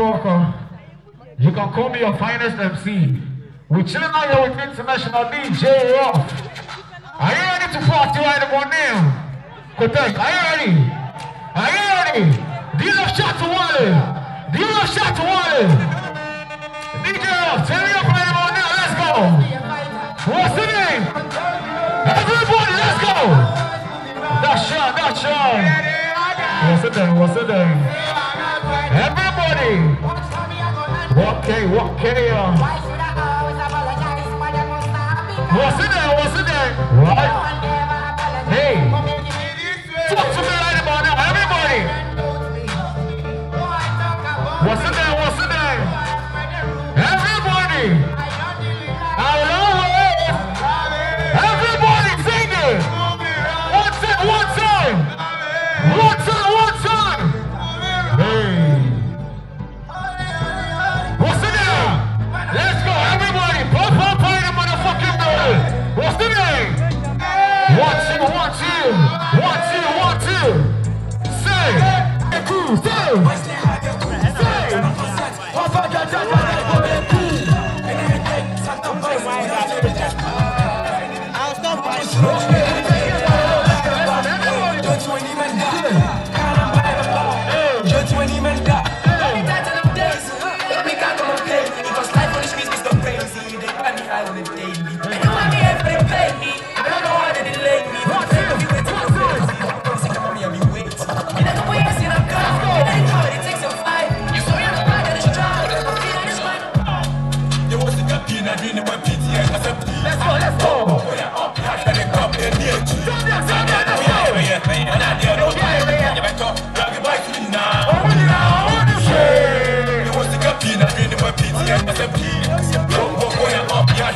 MC You can call me your finest MC. We're chilling out here with international DJ Rough. Are you ready to party right about now? Kotek, are you ready? Are you ready? Do you love Shatta Wale? You love Shatta Wale? DJ Rough, tell me up right about now. Let's go. What's the name? Everybody, let's go. That's shot, that's shot. What's the name? What's the name? Everybody. Okay, okay. What's in there? What's in there? Right?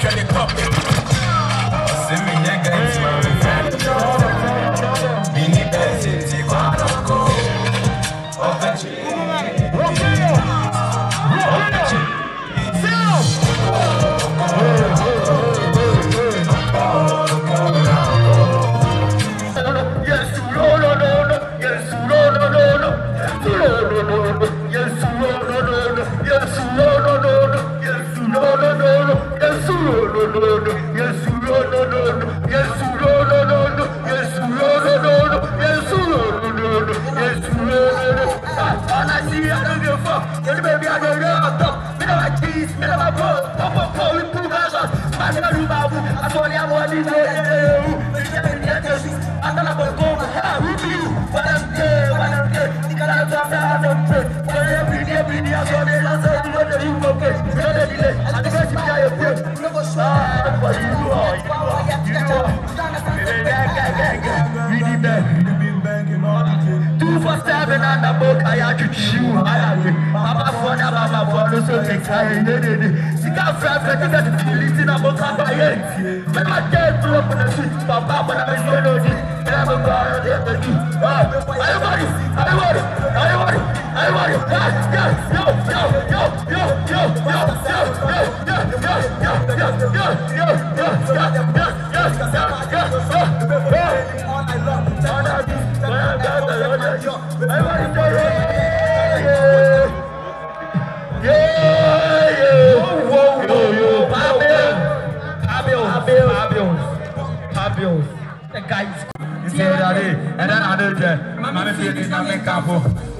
and the public. She told that girl, she's been that girl, she's, I thought I was going to have you. For seven and a book I had to chew. Papa phone and mama phone so take time. Sika friend friend get the feeling in a book of my head. When I get to open the street, Papa when I say no this, and I'm a bar there to do. Everybody, everybody, everybody, everybody. Yo, yo, yo, yo, yo, yo, yo, yo, yo, yo, yo, yo, yo, yo, yo, yo, yo, yo, yo, yo,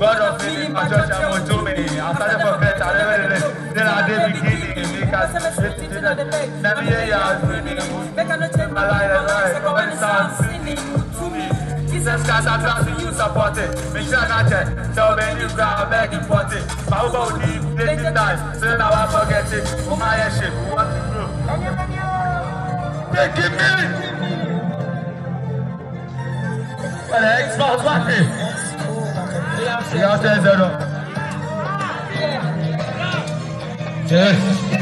God of healing, my church, I was too many. I started for better, I never left. Then I did beginning, make us sit to the next. Never hear you, I'm winning. Make a no change, my life, my life, my life, my life, business cards are trying to use support it. Make sure I check. Eh, so when you grab beg import it. But who about the plenty times? So now I forget it. For my ship, we want to grow. Take it me! Well, eh, the Xbox, what is it? Yeah, 10 0. Cheers.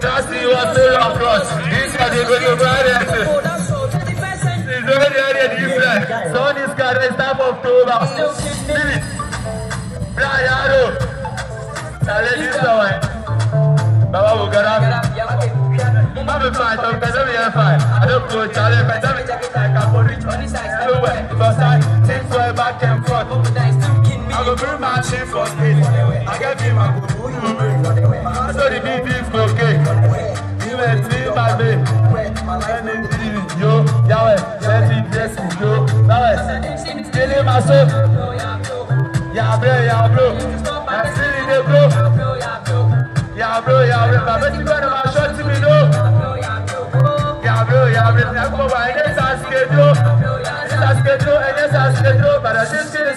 Just see what's still on cross. This one they go to Friday too. It's already already different. So this guy is time of October. Leave it. Brian Arrow. Now let this one. Baba will get up. I'm fine, so because I'm fine. I don't go challenge, but I'm check it like I'm reach on this side. Everywhere, because I take way back and forth. I go bring my chin for speed. I get him, I go do you bring. Yeah, bro, yeah, bro. I'm still in the bro. Yeah, bro, yeah, bro. But I'm going to shot to me, though. Yabro, yabro, yabro, why is that schedule? Is that schedule? And yes, that schedule, but I just get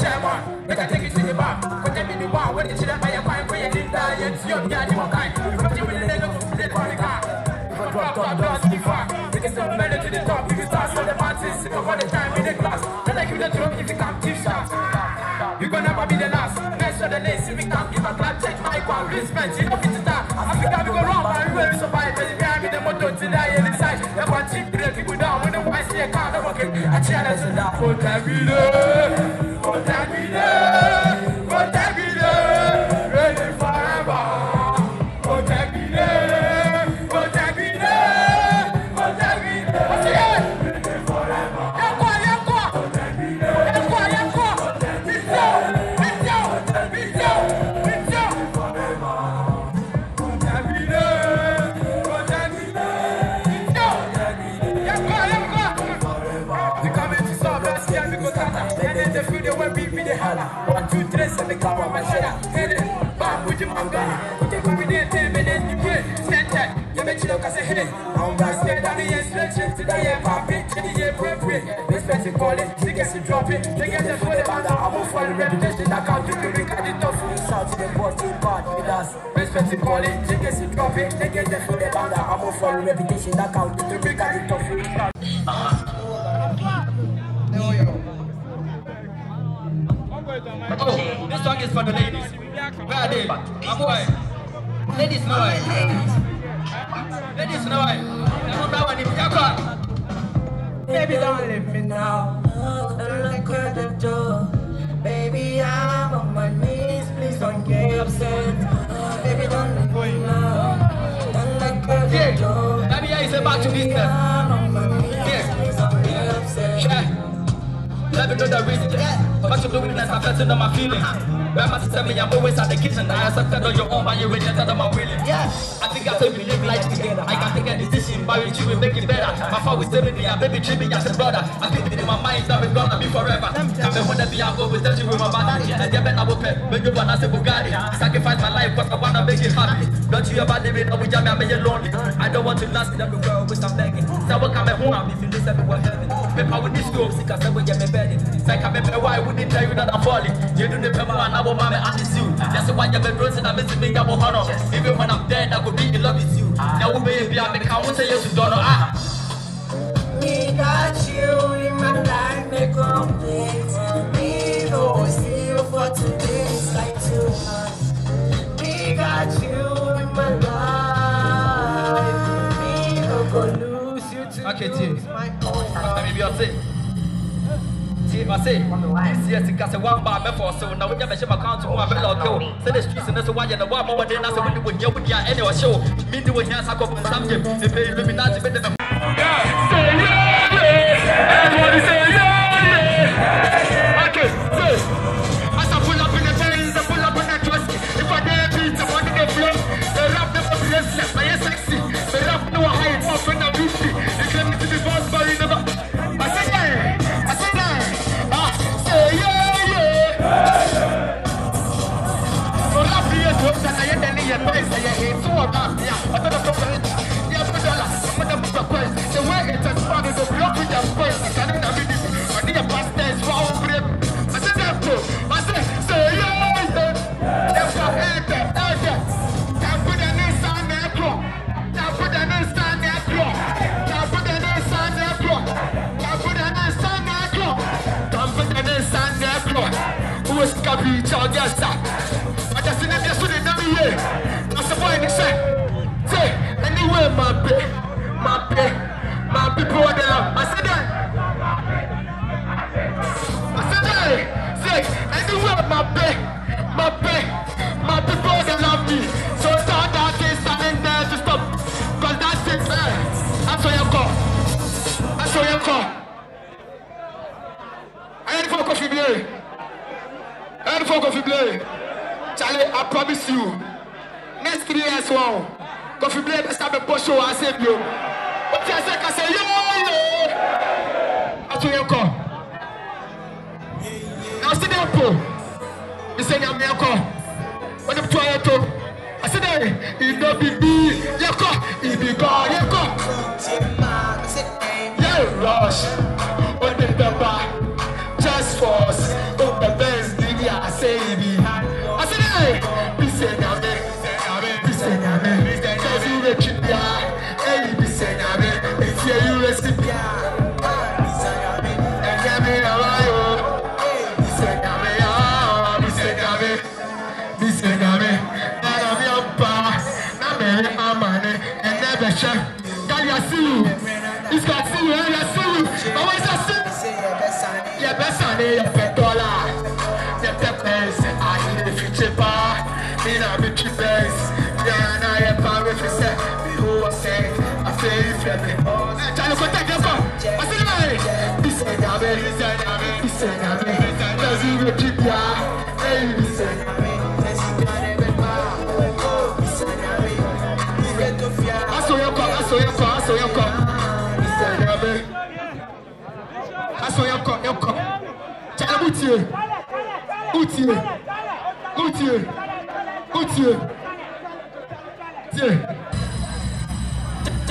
Chairman, make I take it to the bar. Put them in the bar when it's up by your fine for your didn't die yet. Yo, yeah, you kind. The top. If you start so the sick of all the time in the class. Then I give the throat if you can't keep shots. You gonna never be the last. Next on the list, if you can't give a clap, check my one. Respect, you know fit to start. Africa, we go wrong, but we will survive. But if you have the motto to die in the one cheap, the people down when the white see a car, the rocket. I cheer us to that. Contaminate, contaminate, gonna stay down the year, stretch it to the year, pop it, to the year, pray, pray. Respect it, call it, they get to drop it. They get to put it on the album for the reputation. I can't do the ring, I did tough. Shout to the boss, team part with us. Respect it, call it, they get to drop it. They get the food, they bound I'm a for reputation. That count to the ring, I did tough. Oh, this song is for the ladies. Where are they? My boy. Ladies know it. Ladies know it. Now, that one, if you got. Baby, don't leave me now. Don't look at the door. Baby, I'm on my knees. Please don't get upset. Baby, don't leave me now. Don't look at the Yeah. door. Hear you say back to business. I'm on my knees. Please don't get upset. Yeah. Let me know the reason. What you doing that's affecting on my feelings. Grandma tell me I'm always at the kitchen. I accepted on your own, but you rejected on my willing. Yeah. I think I said we live life together. I can take a decision, but with you we make it better. My father was telling me, baby, treat me as a brother. I think it in my mind that we're gonna be forever. I'm the one that be I'm always touching with my body. And yeah, I will pay. When you wanna say oh, Bugatti, sacrifice my life, cause I wanna make it happy. Don't you ever leave it up with me, I'm lonely. I don't want to last in every world, which I'm begging. So what come at home if you listen to what heaven paper with this stroke, sick as ever, yeah, me bed it. Psych, I remember why wouldn't tell you that I'm falling. You do the paper and I will mama and it's you. That's why you're been I'm me, I honor. Even when I'm dead, I could really love it you. Now, baby, I make I won't say yes to Donna. Ah. Without you in my life, me complete. Me, no, see you for today, it's like two months. We got you. tie ɛmi bi ɔse Everybody say yeah! utie utie utie utie tie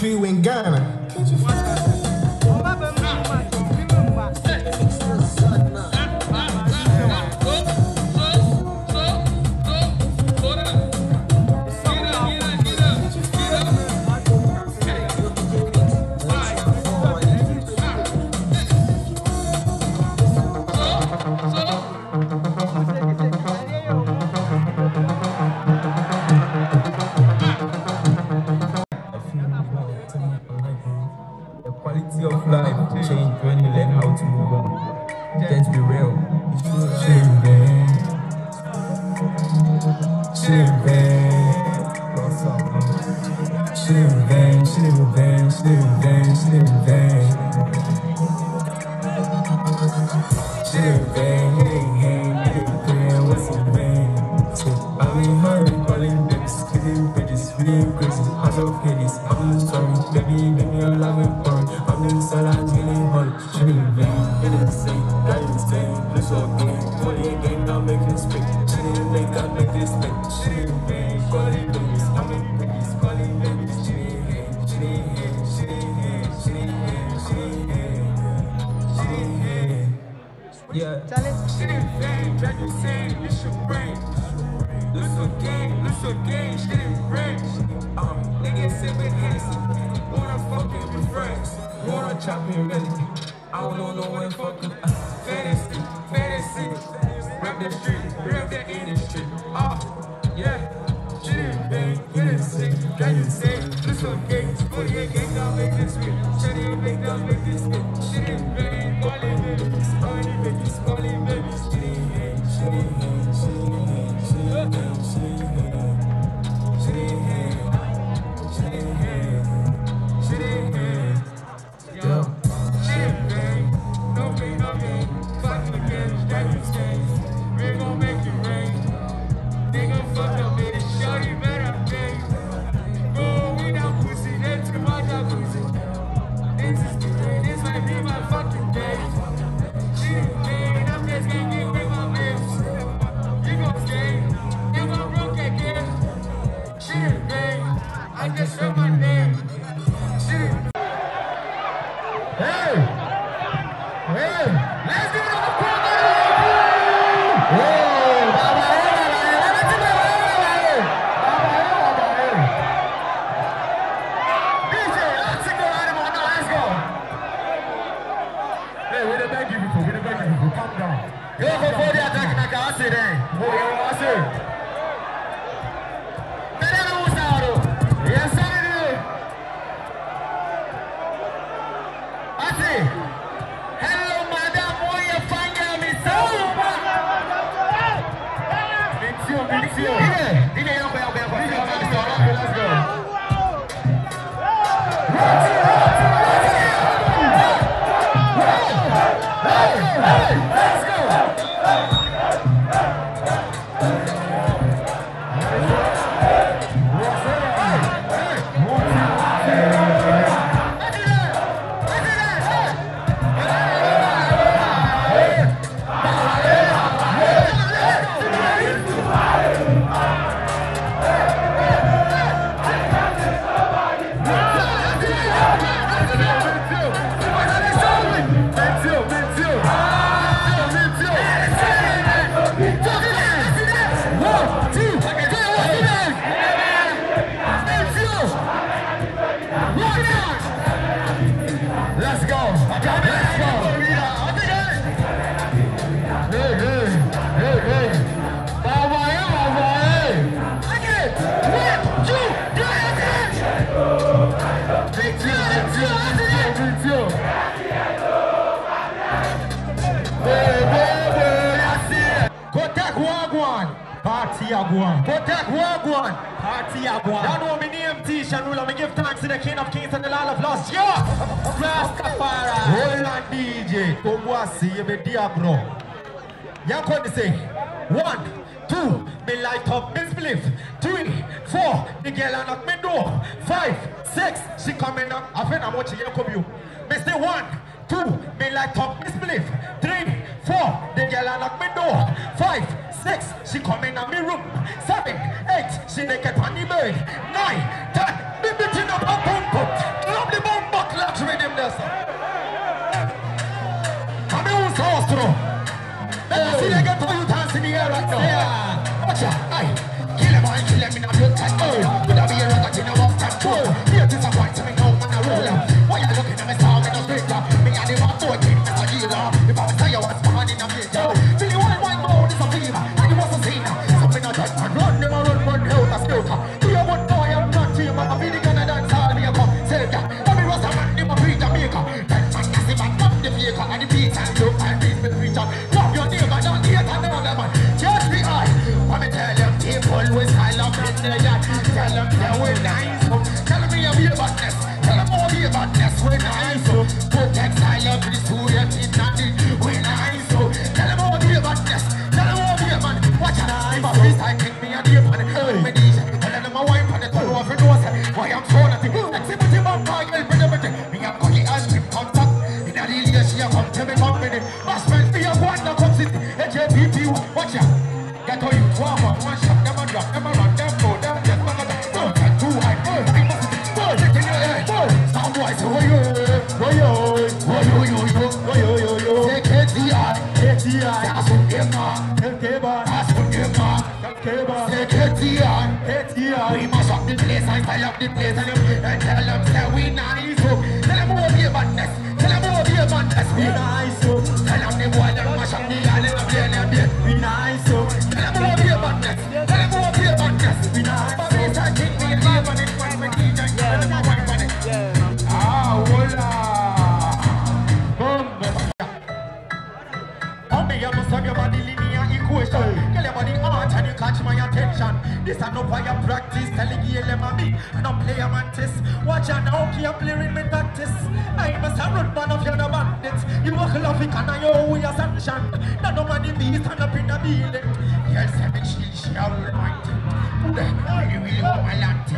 quickly Shiver, shiver, shiver, shiver, shiver, Agwan. Protect who Agwan. Party Agwan. That know me name Tisha Rula. Me give thanks to the King of Kings and the Lord of Lords. Yo! Rastafari. Hold on DJ. Kobwasi, you be diablo. Ya kodi say. One, two, me light up misbelief. Three, four, the girl a knock me door. Five, six, she coming up. I feel I'm watching you come you. Me say one, two, me light up misbelief. Three, four, the girl a knock me door. Five, Six, she come in my room. Seven, eight, she naked on the bed. Nine, ten, me beating up a pump pump. Lovely bum buck latch rhythm there, sir. Come here, who's house through? Let me see get to you dance in the air right now. Yeah. Watch out, aye. Kill him, I kill him in a real time. A rocket in a one time? Say KTI. We must up the place and style up the place and them tell them say we nice. oh. Tell them all be a badness, tell them all be a. We nice. oh. Tell them the boy them mash up the catch my attention. This a no fire practice. Telling you a me And I'm play a mantis. Watch out now, keep playing me tactics I must have run man of your no bandits. You walk love it and I know we are sanction? No money be stand up in the building. Yes, seven she she all right Then you really want my land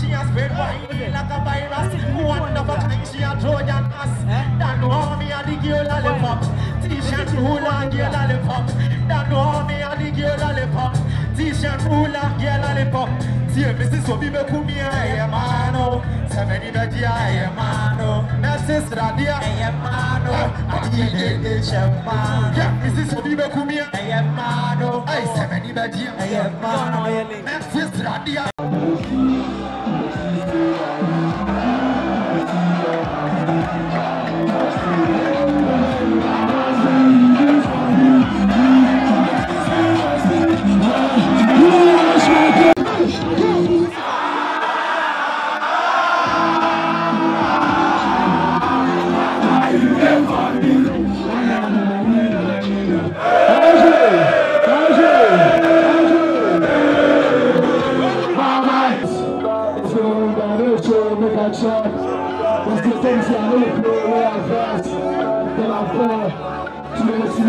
She has spread wine like a virus. One of a kind she a Trojan ass? That know me a the girl lollipop T-shirt ruler girl lollipop That know me a the girl lollipop T-shirt ruler girl lollipop See me sis so be me kumi aye mano Se me beji aye mano Me sister dia aye mano Adi de de shema Yeah me sis so be me kumi aye mano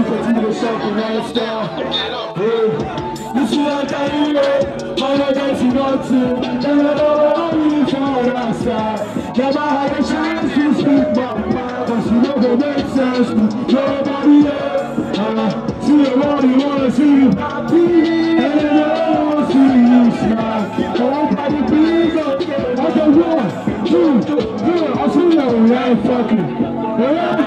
Ay se me ni beji aye mano Me sister dia Never had a chance to speak my mind, but you know that makes sense to nobody else. Uh, see everybody wanna see you happy, and they don't see you smile. Nobody please up. I said one, two, three. I see you, ain't fucking. We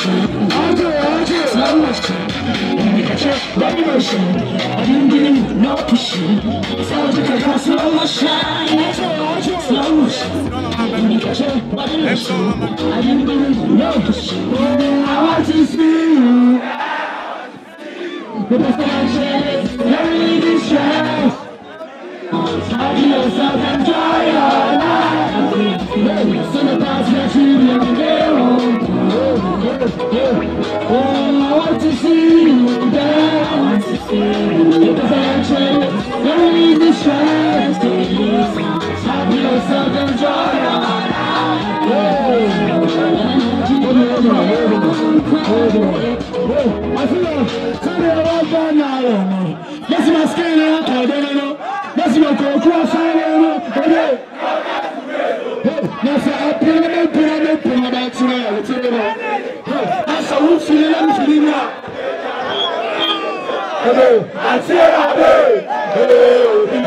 motion. Auto, auto, slow motion. Let me catch it, body motion. I didn't do no pushing. Surgical car, slow motion. Auto, auto, slow motion. Let me catch it, body motion. I didn't do no pushing. I want to see you. With the sunshine, let me be stressed. Have yourself enjoy your life. So the past that you never get Oh, I want to see you there. I want to see you. If I change, don't need the stress. Your life. I feel by now. Let's see my skin out there. Let's see my cross out there. Nasa Musulina Musulina. Àti àbẹ̀ òbí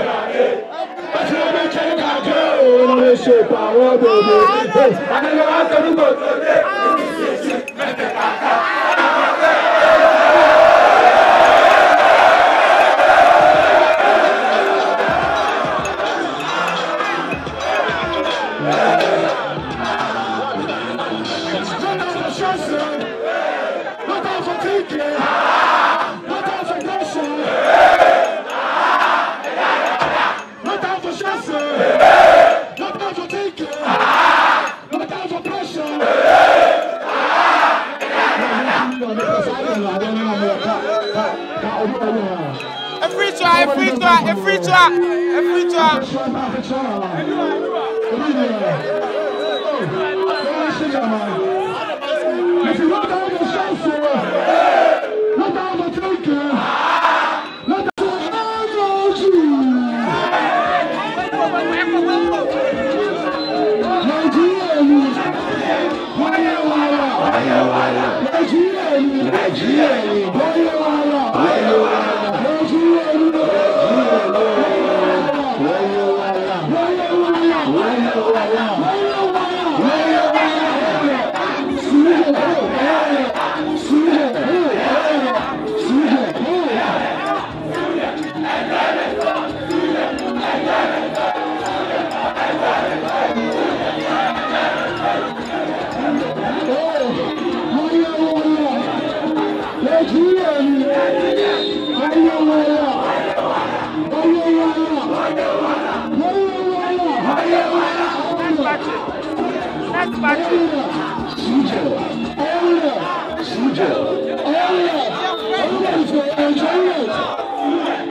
àti ọmọ ìjẹun kàkẹ́ òun lè ṣe ìpàwọ́ bèbè. Àdéhùn wa ń tẹnu bọ̀ dé. リアにボディを十九，二十，十九，二十，全对子，全对子，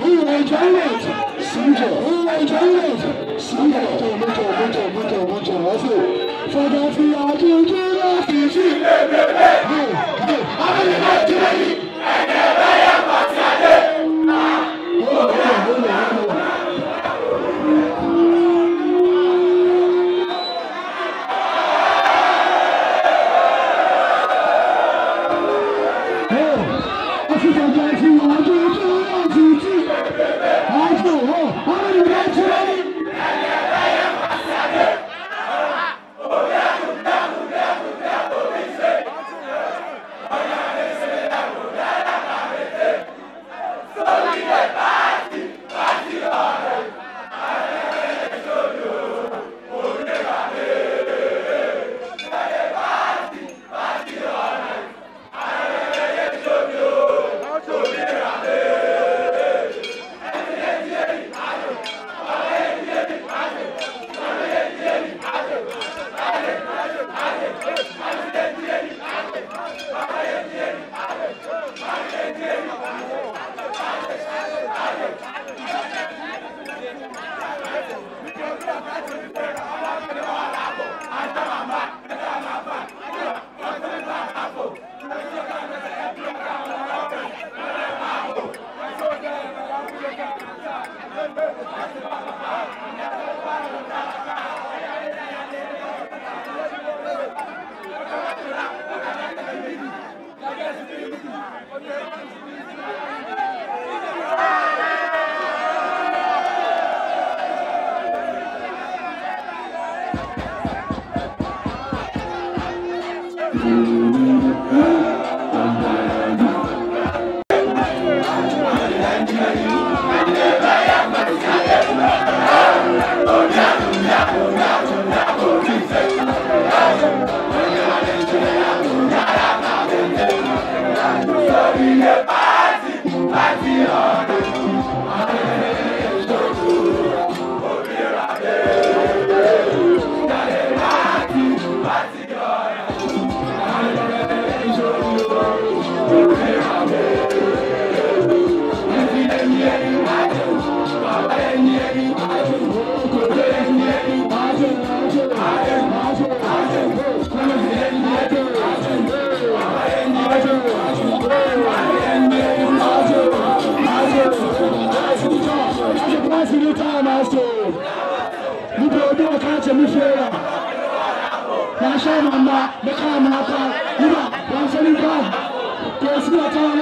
五位全对子，十九，五位全对子，十九，对不？对不？对不？对不？对我说，放假去啊！今天啊，必须得得得，我我还没来得及。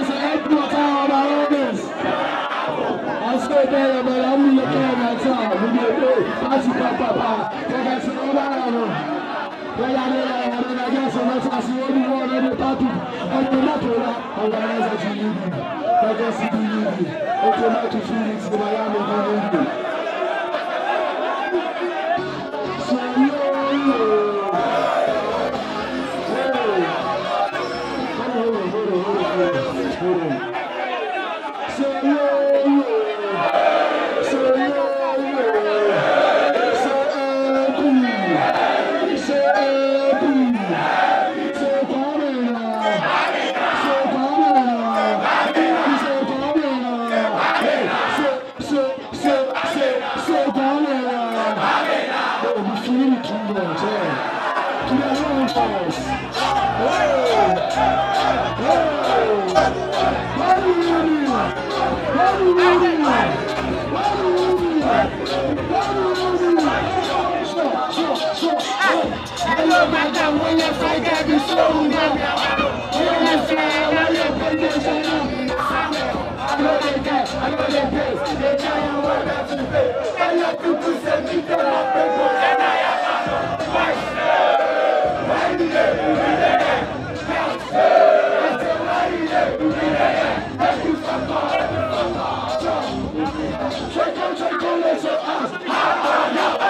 It's an eight more time about all this. I stay there, but I'm in the camera time. We get it. Pass it, pa, pa, pa. Take us to the line. Well, I know, I mean, I guess I'm not asking what you want, I'm not talking. I'm not talking. I'm Kimbrough there. I love my I I love. I know they I pay. They try and work out to pay. I love people me my people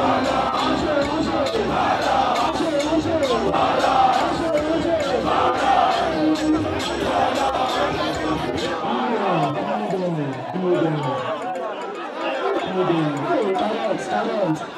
والا اجو جو سارا